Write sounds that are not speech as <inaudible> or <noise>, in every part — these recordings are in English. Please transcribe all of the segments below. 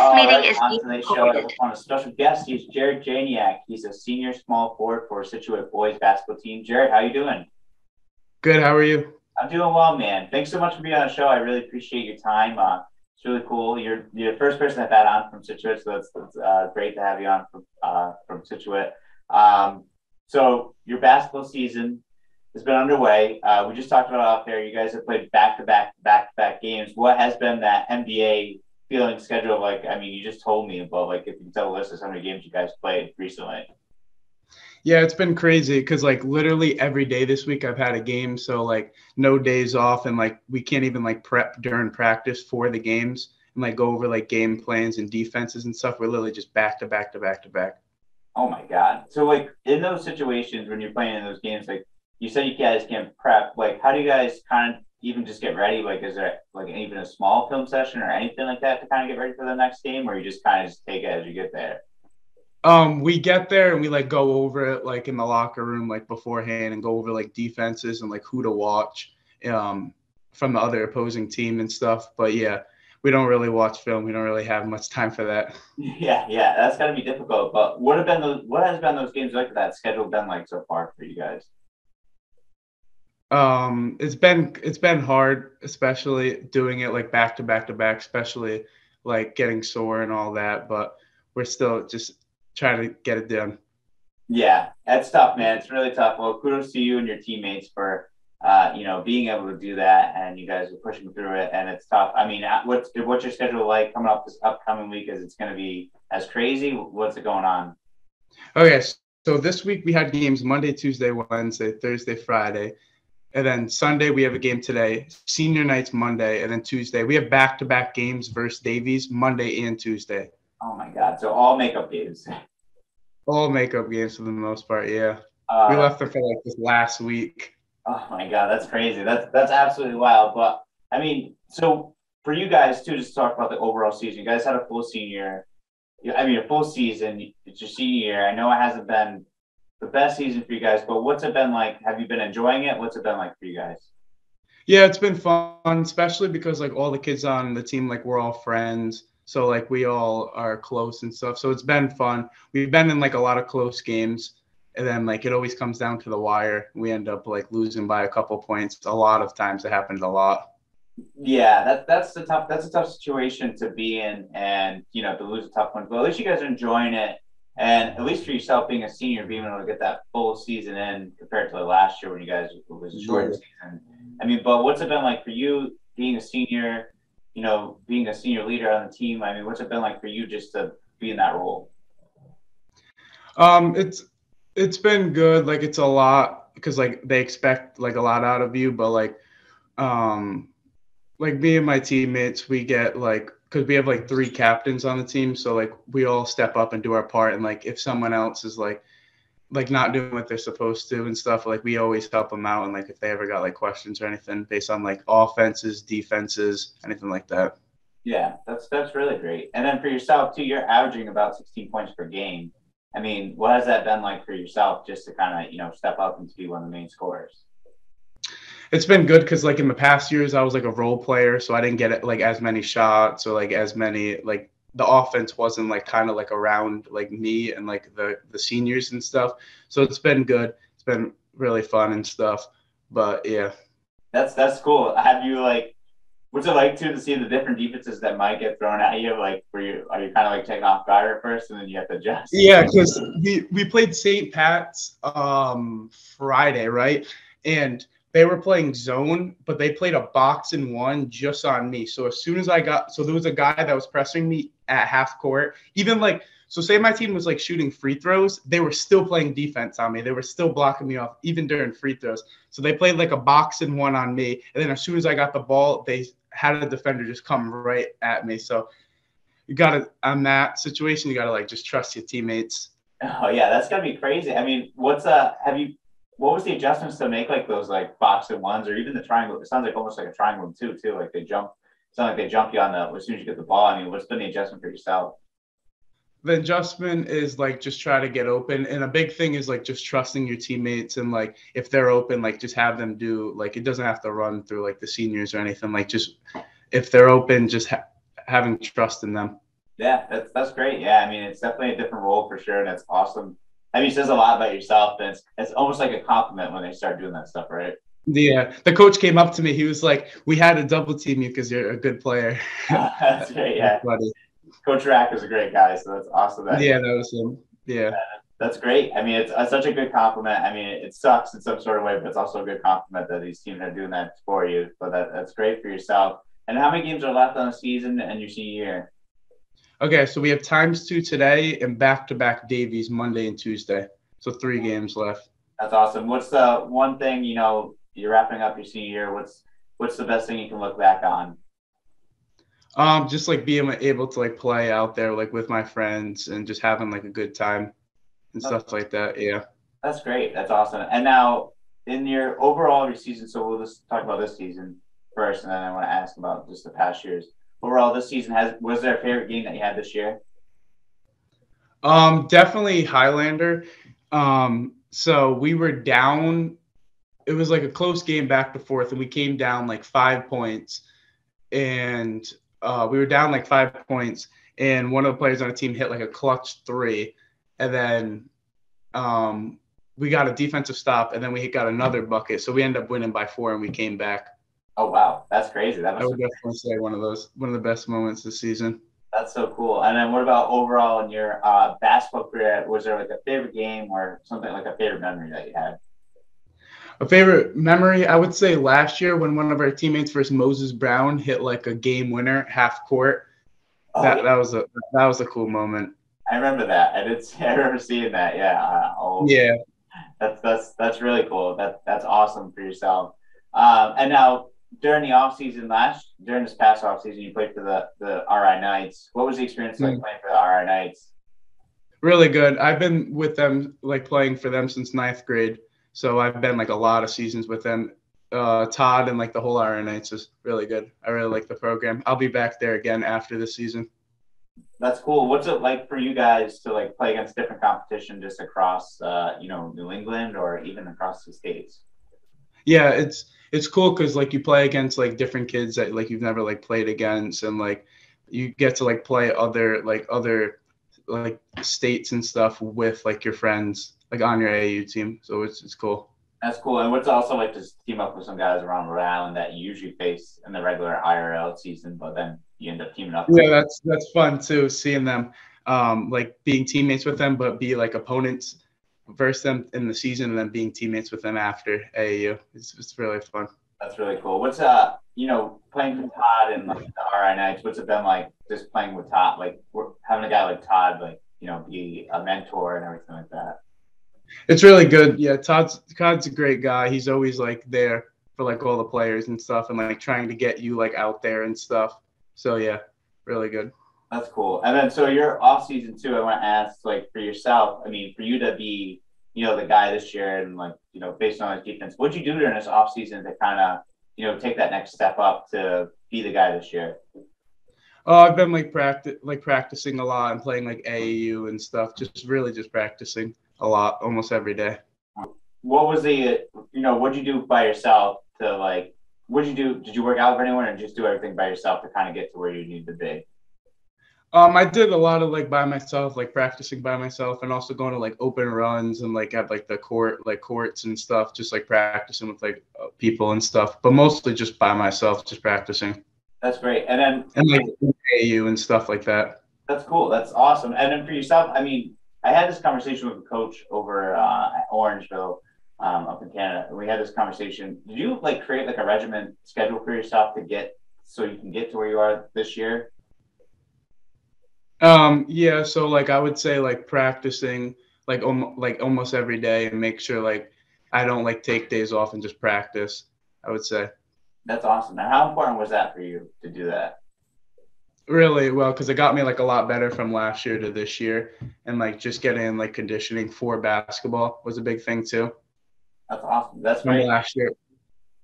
This All meeting right, is on being today's show, recorded. have on a special guest. He's Jared Janiak. He's a senior small forward for Scituate boys basketball team. Jared, how you doing? Good. How are you? I'm doing well, man. Thanks so much for being on the show. I really appreciate your time. Uh, it's really cool. You're you're the first person I've had on from Scituate, so it's, it's uh, great to have you on from uh, from Scituate. Um, so your basketball season has been underway. Uh, we just talked about out there. You guys have played back to back back to back games. What has been that NBA feeling schedule like? I mean, you just told me, about like if you can tell the listeners how many games you guys played recently. Yeah, it's been crazy because like literally every day this week I've had a game, so like no days off, and like we can't even like prep during practice for the games and like go over like game plans and defenses and stuff. We're literally just back to back to back to back. Oh my god! So like in those situations when you're playing in those games, like you said, you guys can't prep. Like, how do you guys kind of even just get ready? Like, is there like even a small film session or anything like that to kind of get ready for the next game, or you just kind of just take it as you get there? Um, we get there and we like go over it like in the locker room like beforehand and go over like defenses and like who to watch um from the other opposing team and stuff. But yeah, we don't really watch film. We don't really have much time for that. <laughs> <laughs> Yeah, yeah, that's to be difficult. But what have been those? What has been those games like? That schedule been like so far for you guys? Um, it's been it's been hard, especially doing it like back to back to back, especially like getting sore and all that. But we're still just trying to get it done. Yeah, that's tough, man. It's really tough. Well, kudos to you and your teammates for uh, you know being able to do that, and you guys are pushing through it. And it's tough. I mean, uh, what's what's your schedule like coming up this upcoming week? Is it's going to be as crazy? What's it going on? Oh Okay, so this week we had games Monday, Tuesday, Wednesday, Thursday, Friday, and then Sunday we have a game today. Senior night's Monday, and then Tuesday we have back to back games versus Davies Monday and Tuesday. Oh my god! So all makeup games. All makeup games for the most part. Yeah, Uh, we left it for like this last week. Oh my god, that's crazy. That's that's absolutely wild. But I mean, so for you guys too, just to talk about the overall season. You guys had a full senior. I mean, a full season. It's your senior year. I know it hasn't been the best season for you guys, but what's it been like? Have you been enjoying it? What's it been like for you guys? Yeah, it's been fun, especially because like all the kids on the team, like we're all friends. So like we all are close and stuff. So it's been fun. We've been in like a lot of close games. And then like it always comes down to the wire. We end up like losing by a couple points. A lot of times it happens a lot. Yeah, that that's the tough. That's a tough situation to be in, and you know to lose a tough one. But at least you guys are enjoying it, and at least for yourself being a senior, being able to get that full season in compared to last year when you guys it was a short Yeah. season. I mean, but what's it been like for you being a senior? You know, being a senior leader on the team. I mean, what's it been like for you just to be in that role? Um, it's it's been good. Like it's a lot because like they expect like a lot out of you, but like um like me and my teammates, we get like because we have like three captains on the team, so like we all step up and do our part. And like if someone else is like like not doing what they're supposed to and stuff, like we always help them out. And like if they ever got like questions or anything based on like offenses, defenses, anything like that. Yeah, that's that's really great. And then for yourself too, you're averaging about 16 points per game. I mean, what has that been like for yourself, just to kind of you know step up and to be one of the main scorers? It's been good because like in the past years I was like a role player, so I didn't get it like as many shots or like as many like the offense wasn't like kind of like around like me and like the the seniors and stuff. So it's been good. It's been really fun and stuff. But yeah. That's that's cool. Have you like what's it like too to see the different defenses that might get thrown at you? Like were you are you kind of like taking off guard at first and then you have to adjust? Yeah, because we we played St. Pat's um Friday, right? And they were playing zone, but they played a box and one just on me. So as soon as I got, so there was a guy that was pressing me at half court. Even like, so say my team was like shooting free throws, they were still playing defense on me. They were still blocking me off, even during free throws. So they played like a box and one on me. And then as soon as I got the ball, they had a defender just come right at me. So you got to, on that situation, you got to like just trust your teammates. Oh yeah, that's gotta be crazy. I mean, what's uh have you what was the adjustments to make like those like box and ones or even the triangle? It sounds like almost like a triangle too, too. Like they jump it's not like they jump you on the as soon as you get the ball. I mean, what's been the adjustment for yourself? the adjustment is like just try to get open and a big thing is like just trusting your teammates and like if they're open like just have them do like it doesn't have to run through like the seniors or anything like just if they're open just ha- having trust in them Yeah, that's that's great. Yeah, I mean, it's definitely a different role for sure, and it's awesome. I mean, it says a lot about yourself, and it's it's almost like a compliment when they start doing that stuff, right? Yeah, the coach came up to me. He was like, "We had to double team you because you're a good player." <laughs> that's great. Yeah, Coach Rack is a great guy, so that's awesome. That yeah, that was him. Yeah. That's great. I mean, it's, it's such a good compliment. I mean, it, it, sucks in some sort of way, but it's also a good compliment that these teams are doing that for you. But that, that's great for yourself. And how many games are left on the season and your senior year? Okay, so we have times two today and back to back Davies Monday and Tuesday. So three games left. That's awesome. What's the one thing you know you're wrapping up your senior year? What's what's the best thing you can look back on? Um, just like being able to like play out there like with my friends and just having like a good time and stuff like that. Yeah. That's great. That's awesome. And now in your overall your season, so we'll just talk about this season first, and then I want to ask about just the past years. Overall, this season has was there a favorite game that you had this year? Um, definitely Highlander. Um, so we were down. It was like a close game back to forth, and we came down like five points, and uh, we were down like five points, and one of the players on the team hit like a clutch three, and then um, we got a defensive stop, and then we got another bucket, so we ended up winning by four, and we came back. Oh wow, that's crazy! That I would definitely say one of those one of the best moments this season. That's so cool. And then what about overall in your uh, basketball career? Was there like a favorite game or something like a favorite memory that you had? A favorite memory, I would say last year when one of our teammates versus Moses Brown hit like a game winner half court. Oh, that, yeah. that was a that was a cool moment. I remember that. I did. See, <laughs> I remember seeing that. Yeah. Uh, oh, yeah. That's that's that's really cool. That that's awesome for yourself. Um, and now during the off season last during this past off season, you played for the the RI Knights. What was the experience like mm. playing for the RI Knights? Really good. I've been with them, like playing for them since ninth grade. So I've been like a lot of seasons with them. Uh, Todd and like the whole RI Knights is really good. I really like the program. I'll be back there again after the season. That's cool. What's it like for you guys to like play against different competition just across, uh, you know, New England or even across the states? Yeah, it's it's cool because like you play against like different kids that like you've never like played against, and like you get to like play other like other like states and stuff with like your friends like on your AAU team. So it's it's cool. That's cool. And what's also like to team up with some guys around Rhode Island that you usually face in the regular IRL season, but then you end up teaming up. Yeah, that's that's fun too, seeing them um, like being teammates with them, but be like opponents versus them in the season and then being teammates with them after AAU. It's, it's really fun. That's really cool. What's uh, you know, playing with Todd and like the Knights, what's it been like just playing with Todd, like having a guy like Todd, like, you know, be a mentor and everything like that? It's really good. Yeah, Todd's Todd's a great guy. He's always like there for like all the players and stuff, and like trying to get you like out there and stuff. So yeah, really good. That's cool. And then so your off season too. I want to ask like for yourself. I mean, for you to be you know the guy this year and like you know based on his defense, what'd you do during this off season to kind of you know take that next step up to be the guy this year? Oh, I've been like practice like practicing a lot and playing like AAU and stuff. Just really just practicing a lot, almost every day. What was the, you know, what'd you do by yourself to like, what'd you do? Did you work out with anyone or just do everything by yourself to kind of get to where you need to be? Um, I did a lot of like by myself, like practicing by myself, and also going to like open runs and like at like the court, like courts and stuff, just like practicing with like uh, people and stuff. But mostly just by myself, just practicing. That's great. And then and like AU and stuff like that. That's cool. That's awesome. And then for yourself, I mean, I had this conversation with a coach over uh, at Orangeville um, up in Canada. We had this conversation. Did you like create like a regiment schedule for yourself to get so you can get to where you are this year? Um, yeah. So like I would say like practicing like om- like almost every day and make sure like I don't like take days off and just practice. I would say. That's awesome. Now, how important was that for you to do that? really well because it got me like a lot better from last year to this year and like just getting like conditioning for basketball was a big thing too that's awesome that's from great. last year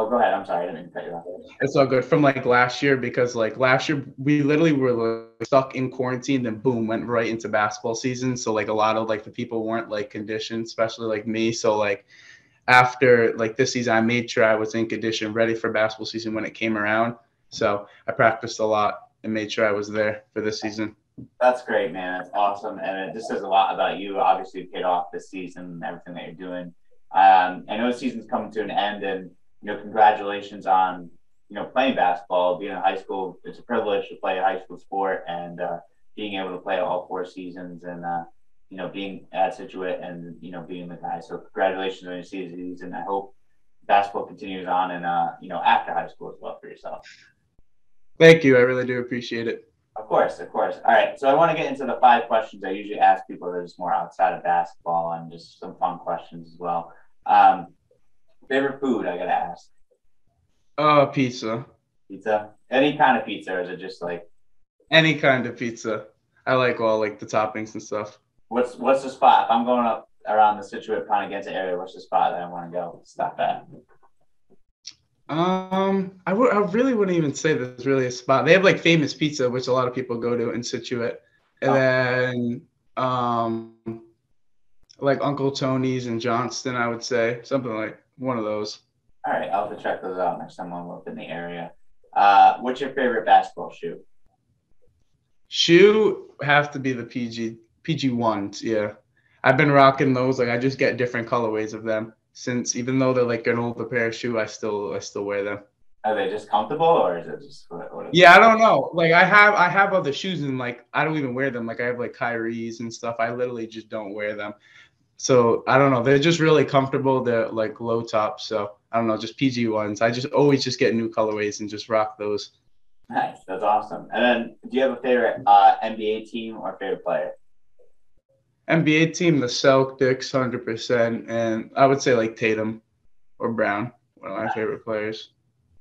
oh go ahead i'm sorry i didn't cut you off it's all good from like last year because like last year we literally were like, stuck in quarantine then boom went right into basketball season so like a lot of like the people weren't like conditioned especially like me so like after like this season i made sure i was in condition ready for basketball season when it came around so i practiced a lot and made sure I was there for this season. That's great, man. That's awesome, and it just says a lot about you. Obviously, you paid off this season and everything that you're doing. Um, I know the season's coming to an end, and you know, congratulations on you know playing basketball, being in high school. It's a privilege to play a high school sport, and uh, being able to play all four seasons, and uh, you know, being at Scituate and you know being the guy. So congratulations on your season. And I hope basketball continues on and uh, you know after high school as well for yourself. Thank you. I really do appreciate it. Of course, of course. All right. So I want to get into the five questions I usually ask people that are just more outside of basketball and just some fun questions as well. Um, favorite food I gotta ask. Uh pizza. Pizza. Any kind of pizza, or is it just like any kind of pizza? I like all like the toppings and stuff. What's what's the spot? If I'm going up around the Scituate Ponte area, what's the spot that I want to go stop at? Um, I would I really wouldn't even say there's really a spot. They have like famous pizza, which a lot of people go to in Scituate, and oh. then um, like Uncle Tony's and Johnston, I would say something like one of those. All right, I'll have to check those out next time I'm up in the area. Uh, what's your favorite basketball shoe? Shoe have to be the PG PG ones, yeah. I've been rocking those. Like I just get different colorways of them since even though they're like an older pair of shoe, I still I still wear them. Are they just comfortable or is it just what, what Yeah, I don't know. Like I have I have other shoes and like I don't even wear them. Like I have like Kyrie's and stuff. I literally just don't wear them. So I don't know. They're just really comfortable. They're like low top. So I don't know, just PG ones. I just always just get new colorways and just rock those. Nice. That's awesome. And then do you have a favorite uh, NBA team or favorite player? NBA team, the Celtics, hundred percent, and I would say like Tatum or Brown, one of my favorite players.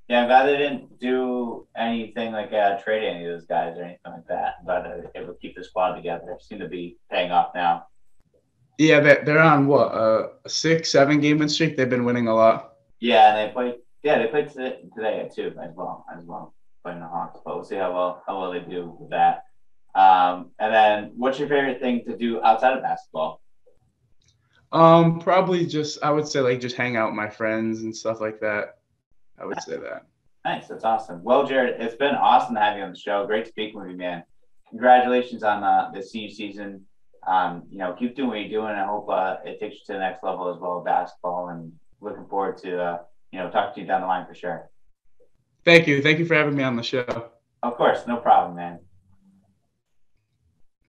Yeah, I'm glad they didn't do anything like uh, trade any of those guys or anything like that, but uh, able to keep the squad together. Seem to be paying off now. Yeah, they're on what uh, a six, seven game win streak. They've been winning a lot. Yeah, and they played. Yeah, they played today too, as well, as well, playing the Hawks. But we'll see how well how well they do with that. Um, and then, what's your favorite thing to do outside of basketball? Um, probably just I would say like just hang out with my friends and stuff like that. I would say that. Nice, that's awesome. Well, Jared, it's been awesome to have you on the show. Great speaking with you, man. Congratulations on uh, the CU season um, you know, keep doing what you're doing. I hope uh, it takes you to the next level as well of basketball and looking forward to, uh, you know, talking to you down the line for sure. Thank you. Thank you for having me on the show. Of course. No problem, man.